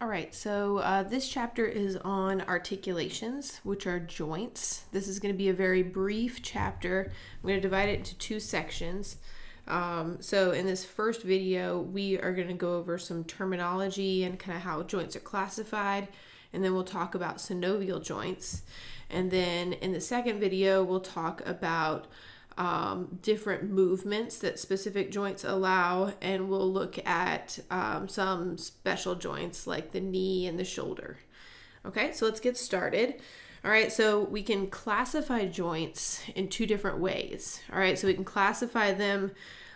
All right, so uh, this chapter is on articulations, which are joints. This is going to be a very brief chapter. I'm going to divide it into two sections. Um, so, in this first video, we are going to go over some terminology and kind of how joints are classified, and then we'll talk about synovial joints. And then in the second video, we'll talk about um, different movements that specific joints allow, and we'll look at um, some special joints like the knee and the shoulder. Okay, so let's get started. All right, so we can classify joints in two different ways. All right, so we can classify them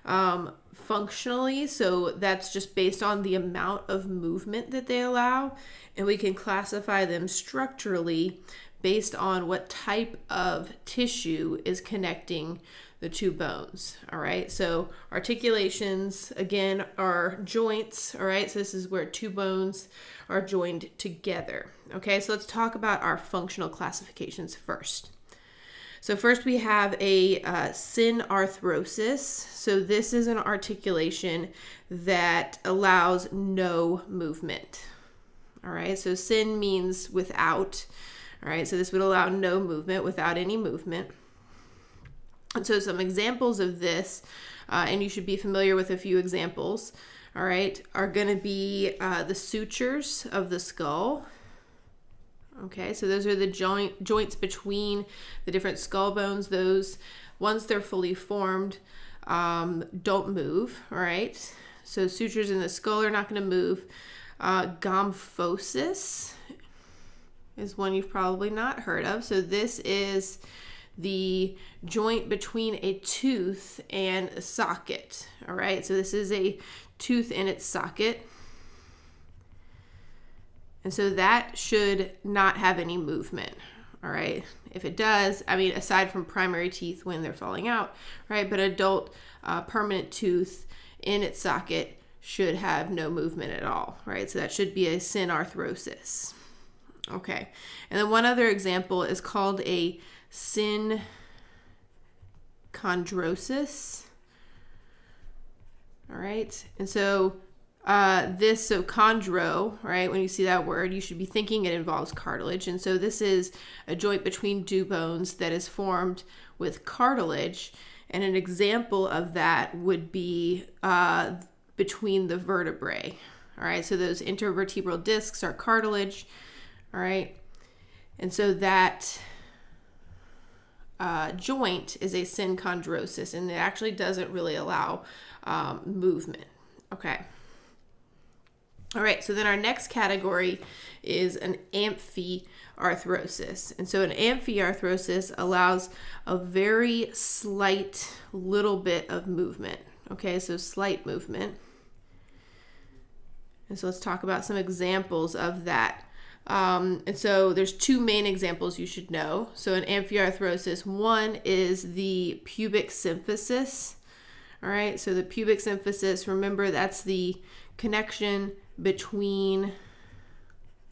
um, functionally, so that's just based on the amount of movement that they allow, and we can classify them structurally based on what type of tissue is connecting the two bones. All right, so articulations again are joints. All right, so this is where two bones are joined together. Okay, so let's talk about our functional classifications first. So, first we have a uh, synarthrosis. So, this is an articulation that allows no movement. All right, so syn means without. All right, so this would allow no movement without any movement. And so some examples of this, uh, and you should be familiar with a few examples, all right, are going to be uh, the sutures of the skull. Okay, so those are the joint joints between the different skull bones. Those, once they're fully formed, um, don't move, all right? So sutures in the skull are not going to move. Uh, gomphosis is one you've probably not heard of. So this is the joint between a tooth and a socket. All right, so this is a tooth in its socket. And so that should not have any movement. All right, if it does, I mean, aside from primary teeth when they're falling out, right, but adult uh, permanent tooth in its socket should have no movement at all, right? So that should be a synarthrosis. Okay. And then one other example is called a synchondrosis. All right. And so uh, this, so chondro, right, when you see that word, you should be thinking it involves cartilage. And so this is a joint between two bones that is formed with cartilage. And an example of that would be uh, between the vertebrae. All right, so those intervertebral discs are cartilage all right. And so that uh, joint is a synchondrosis, and it actually doesn't really allow um, movement. Okay. All right, so then our next category is an amphiarthrosis. And so an amphiarthrosis allows a very slight little bit of movement. Okay, so slight movement. And so let's talk about some examples of that. Um, and so there's two main examples you should know. So in amphiarthrosis, one is the pubic symphysis. All right, so the pubic symphysis, remember that's the connection between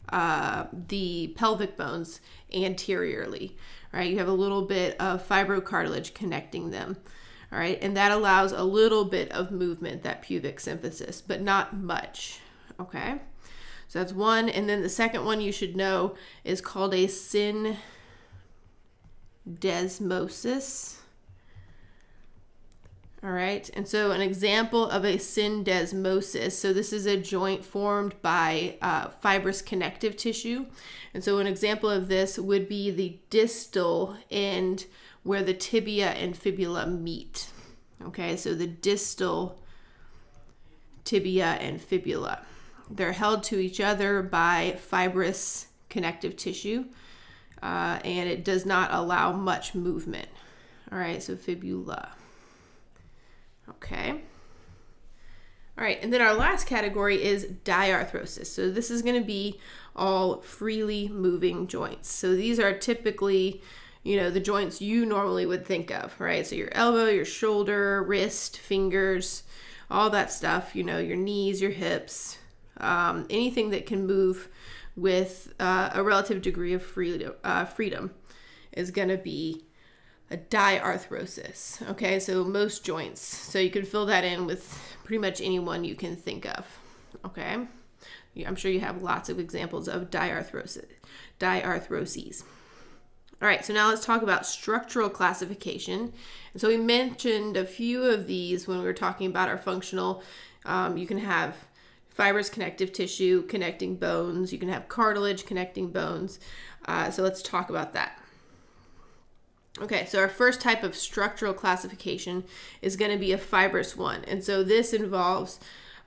uh, the pelvic bones anteriorly. Right, you have a little bit of fibrocartilage connecting them. All right, and that allows a little bit of movement, that pubic symphysis, but not much. Okay. So that's one. And then the second one you should know is called a syndesmosis. All right, and so an example of a syndesmosis. So this is a joint formed by uh, fibrous connective tissue. And so an example of this would be the distal end where the tibia and fibula meet. Okay, so the distal tibia and fibula. They're held to each other by fibrous connective tissue, uh, and it does not allow much movement. All right, so fibula. Okay. All right, and then our last category is diarthrosis. So this is going to be all freely moving joints. So these are typically, you know, the joints you normally would think of, right? So your elbow, your shoulder, wrist, fingers, all that stuff, you know, your knees, your hips, um, anything that can move with uh, a relative degree of freedom, uh, freedom is going to be a diarthrosis. Okay, so most joints. So you can fill that in with pretty much anyone you can think of. Okay. I'm sure you have lots of examples of diarthrosis, diarthroses. All right, so now let's talk about structural classification. And so we mentioned a few of these when we were talking about our functional. Um, you can have fibrous connective tissue connecting bones. You can have cartilage connecting bones. Uh, so let's talk about that. Okay, so our first type of structural classification is going to be a fibrous one. And so this involves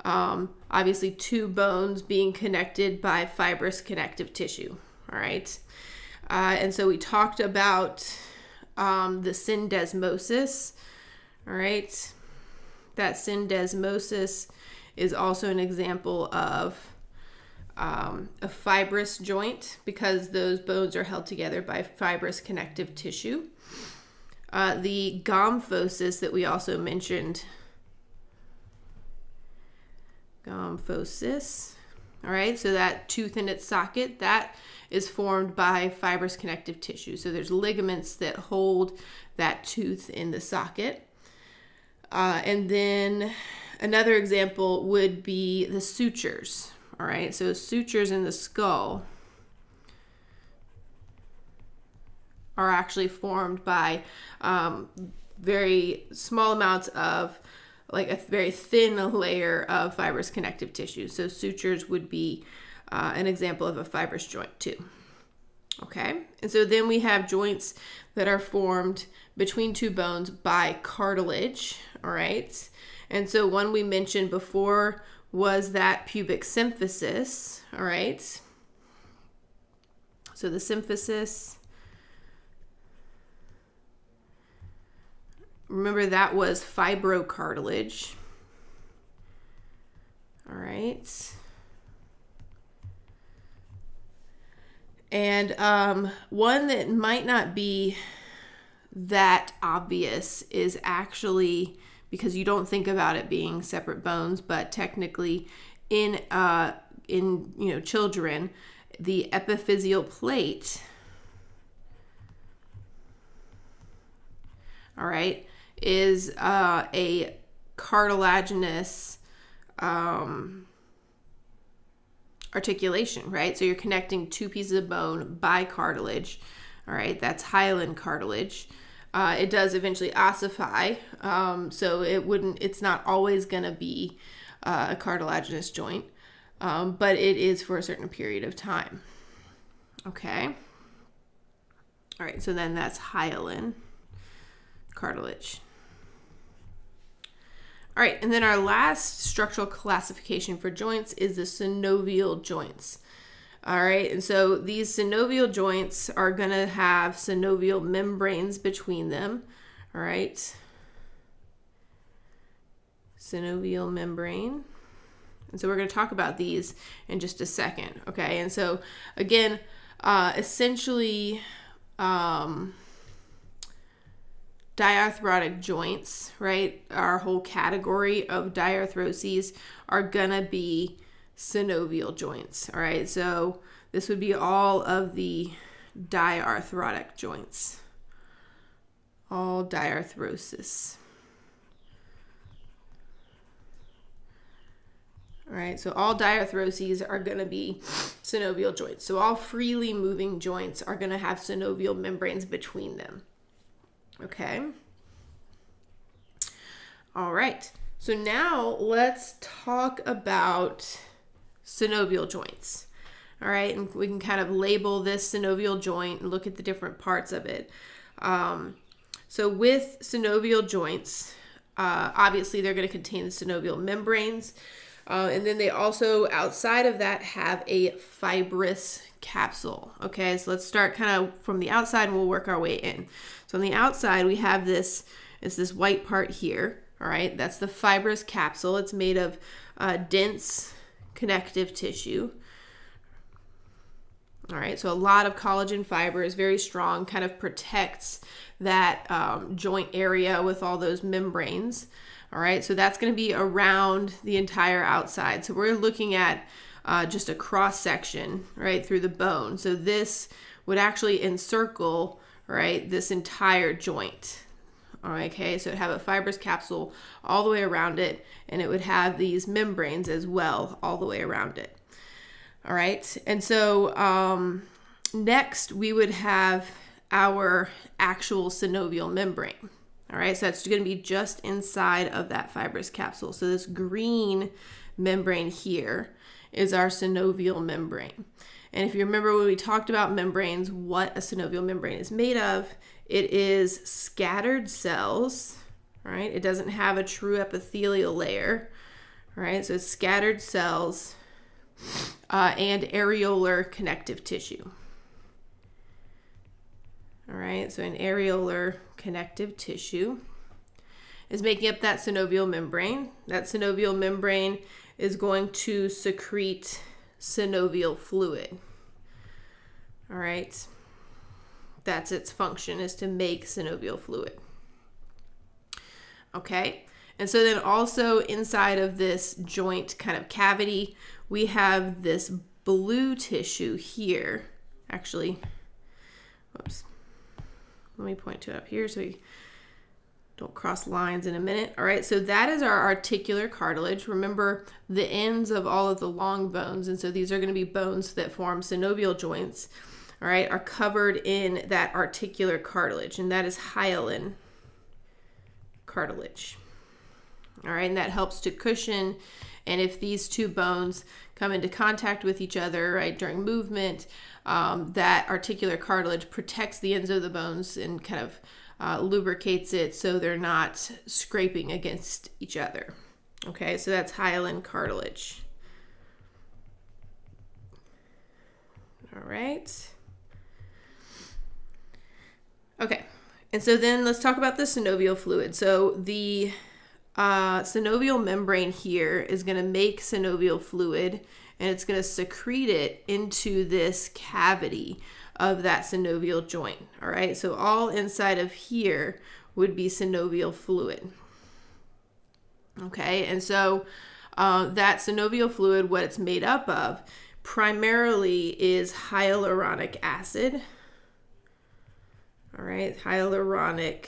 um, obviously two bones being connected by fibrous connective tissue. All right. Uh, and so we talked about um, the syndesmosis. All right. That syndesmosis is also an example of um, a fibrous joint because those bones are held together by fibrous connective tissue. Uh, the gomphosis that we also mentioned, gomphosis, all right, so that tooth in its socket, that is formed by fibrous connective tissue. So there's ligaments that hold that tooth in the socket. Uh, and then another example would be the sutures. All right, so sutures in the skull are actually formed by um, very small amounts of like a very thin layer of fibrous connective tissue. So sutures would be uh, an example of a fibrous joint too. Okay, and so then we have joints that are formed between two bones by cartilage. All right, and so one we mentioned before was that pubic symphysis. All right, so the symphysis Remember that was fibrocartilage. All right. And um, one that might not be that obvious is actually because you don't think about it being separate bones, but technically in uh, in you know children, the epiphyseal plate. All right, is uh, a cartilaginous um, articulation, right? So you're connecting two pieces of bone by cartilage. All right, that's hyaline cartilage. Uh, it does eventually ossify, um, so it wouldn't. It's not always going to be uh, a cartilaginous joint, um, but it is for a certain period of time. Okay. All right, so then that's hyaline cartilage. All right, and then our last structural classification for joints is the synovial joints. All right, and so these synovial joints are going to have synovial membranes between them. All right, synovial membrane. And so we're going to talk about these in just a second. Okay, and so again, uh, essentially, um, diarthrotic joints, right? Our whole category of diarthroses are gonna be synovial joints, all right? So this would be all of the diarthrotic joints, all diarthrosis. All right, so all diarthroses are going to be synovial joints. So all freely moving joints are going to have synovial membranes between them. Okay. All right. So now let's talk about synovial joints. All right, and we can kind of label this synovial joint and look at the different parts of it. Um, so with synovial joints, uh, obviously they're going to contain the synovial membranes. Uh, and then they also, outside of that, have a fibrous capsule. Okay, so let's start kind of from the outside and we'll work our way in. So on the outside, we have this, it's this white part here. All right, that's the fibrous capsule. It's made of uh, dense connective tissue. All right, so a lot of collagen fiber is very strong, kind of protects that um, joint area with all those membranes. All right, so that's going to be around the entire outside. So we're looking at uh, just a cross section, right, through the bone. So this would actually encircle, right, this entire joint. Okay, so it have a fibrous capsule all the way around it, and it would have these membranes as well all the way around it. All right. And so um, next we would have our actual synovial membrane. All right. So that's going to be just inside of that fibrous capsule. So this green membrane here is our synovial membrane. And if you remember when we talked about membranes, what a synovial membrane is made of, it is scattered cells, right? It doesn't have a true epithelial layer, right? So it's scattered cells uh, and areolar connective tissue. All right, so an areolar connective tissue is making up that synovial membrane. That synovial membrane is going to secrete synovial fluid. All right, that's its function is to make synovial fluid. Okay, and so then also inside of this joint kind of cavity, we have this blue tissue here. Actually, whoops. Let me point to it up here so we don't cross lines in a minute. All right, so that is our articular cartilage. Remember the ends of all of the long bones, and so these are going to be bones that form synovial joints, all right, are covered in that articular cartilage, and that is hyaline cartilage. All right, and that helps to cushion. And if these two bones come into contact with each other, right, during movement, um, that articular cartilage protects the ends of the bones and kind of uh, lubricates it so they're not scraping against each other. Okay, so that's hyaline cartilage. All right. Okay, and so then let's talk about the synovial fluid. So the uh, synovial membrane here is going to make synovial fluid and it's going to secrete it into this cavity of that synovial joint. All right, so all inside of here would be synovial fluid. Okay, and so uh, that synovial fluid, what it's made up of, primarily is hyaluronic acid. All right, hyaluronic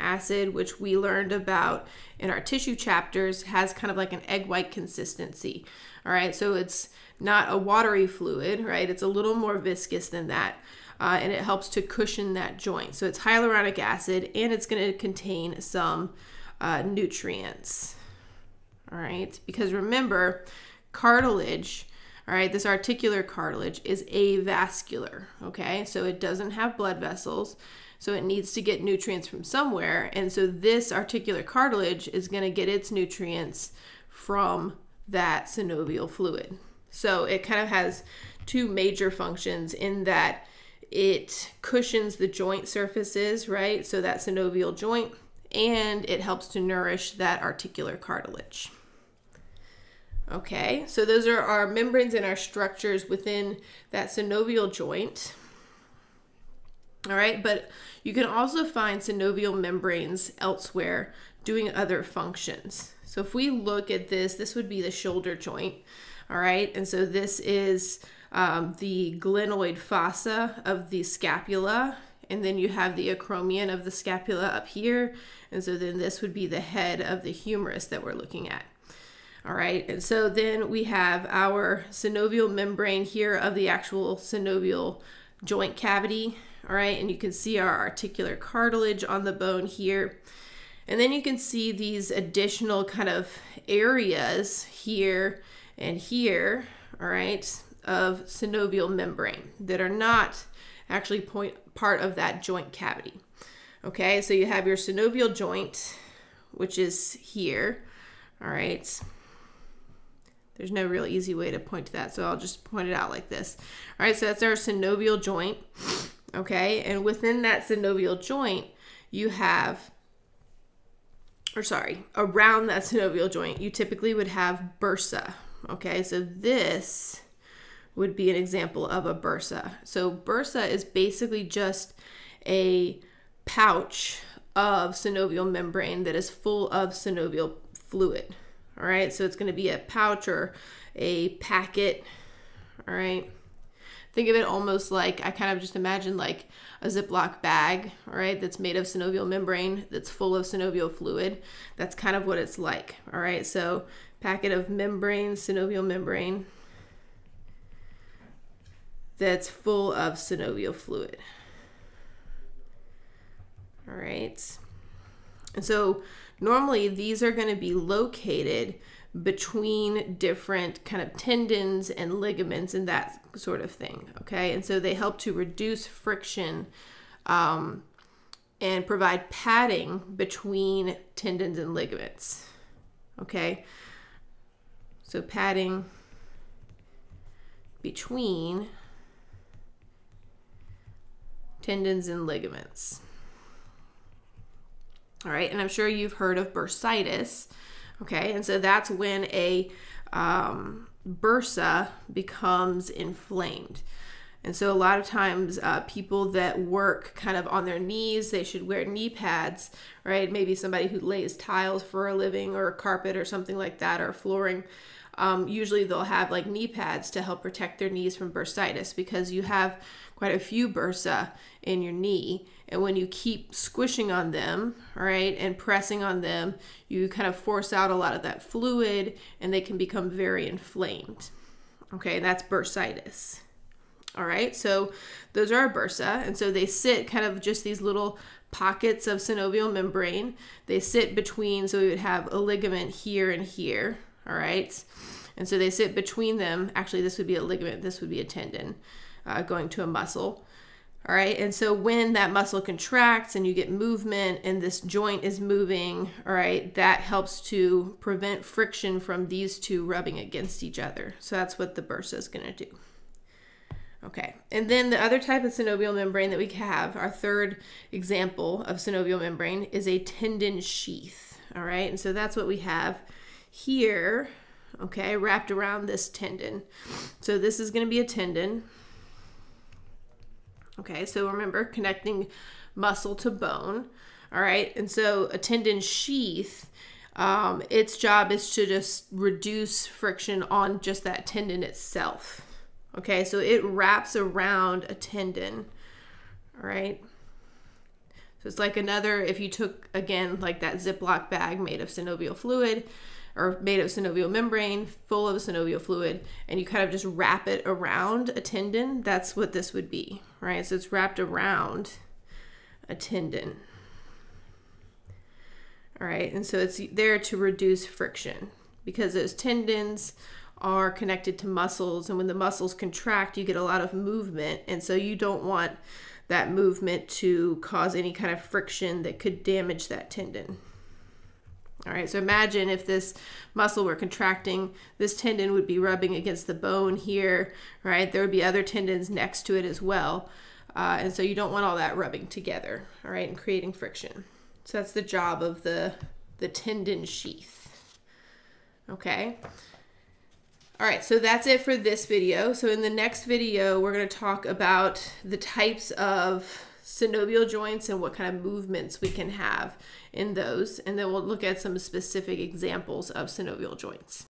acid, which we learned about in our tissue chapters, has kind of like an egg white consistency. All right, so it's not a watery fluid, right? It's a little more viscous than that. Uh, and it helps to cushion that joint. So it's hyaluronic acid and it's going to contain some uh, nutrients. All right, because remember, cartilage, all right, this articular cartilage is avascular, okay? So it doesn't have blood vessels, so it needs to get nutrients from somewhere. And so this articular cartilage is going to get its nutrients from that synovial fluid. So it kind of has two major functions in that it cushions the joint surfaces, right? So that synovial joint, and it helps to nourish that articular cartilage. Okay, so those are our membranes and our structures within that synovial joint. All right, but you can also find synovial membranes elsewhere doing other functions. So if we look at this, this would be the shoulder joint. All right, and so this is um, the glenoid fossa of the scapula, and then you have the acromion of the scapula up here, and so then this would be the head of the humerus that we're looking at. All right, and so then we have our synovial membrane here of the actual synovial joint cavity. All right, and you can see our articular cartilage on the bone here. And then you can see these additional kind of areas here and here, all right, of synovial membrane that are not actually point, part of that joint cavity. Okay, so you have your synovial joint, which is here, all right. There's no real easy way to point to that, so I'll just point it out like this. All right, so that's our synovial joint, okay? And within that synovial joint, you have, or sorry, around that synovial joint, you typically would have bursa, okay? So this would be an example of a bursa. So bursa is basically just a pouch of synovial membrane that is full of synovial fluid, all right, so it's going to be a pouch or a packet. All right. Think of it almost like I kind of just imagine like a Ziploc bag, all right, that's made of synovial membrane that's full of synovial fluid. That's kind of what it's like. All right. So packet of membrane, synovial membrane. that's full of synovial fluid. All right. And so normally these are going to be located between different kind of tendons and ligaments and that sort of thing. Okay. And so they help to reduce friction um, and provide padding between tendons and ligaments. Okay. So padding between tendons and ligaments. All right, and I'm sure you've heard of bursitis. Okay, and so that's when a um, bursa becomes inflamed. And so a lot of times, uh, people that work kind of on their knees, they should wear knee pads, right? Maybe somebody who lays tiles for a living or carpet or something like that or flooring. Um, usually they'll have like knee pads to help protect their knees from bursitis because you have quite a few bursa in your knee. And when you keep squishing on them, right, and pressing on them, you kind of force out a lot of that fluid and they can become very inflamed. Okay, that's bursitis. All right, so those are our bursa, and so they sit kind of just these little pockets of synovial membrane. They sit between, so we would have a ligament here and here. All right, and so they sit between them. Actually, this would be a ligament, this would be a tendon uh, going to a muscle. All right, and so when that muscle contracts and you get movement and this joint is moving, all right, that helps to prevent friction from these two rubbing against each other. So that's what the bursa is going to do. Okay, and then the other type of synovial membrane that we have, our third example of synovial membrane, is a tendon sheath. All right, and so that's what we have here, okay, wrapped around this tendon. So this is going to be a tendon. Okay, so remember connecting muscle to bone. All right, and so a tendon sheath, um, its job is to just reduce friction on just that tendon itself. Okay, so it wraps around a tendon. All right. So it's like another, if you took again, like that Ziploc bag made of synovial fluid or made of synovial membrane, full of synovial fluid, and you kind of just wrap it around a tendon, that's what this would be, right? So it's wrapped around a tendon. All right, and so it's there to reduce friction because those tendons are connected to muscles and when the muscles contract you get a lot of movement and so you don't want that movement to cause any kind of friction that could damage that tendon. All right so imagine if this muscle were contracting this tendon would be rubbing against the bone here right? There would be other tendons next to it as well. Uh, and so you don't want all that rubbing together all right and creating friction. So that's the job of the the tendon sheath okay all right, so that's it for this video. So in the next video, we're going to talk about the types of synovial joints and what kind of movements we can have in those. And then we'll look at some specific examples of synovial joints.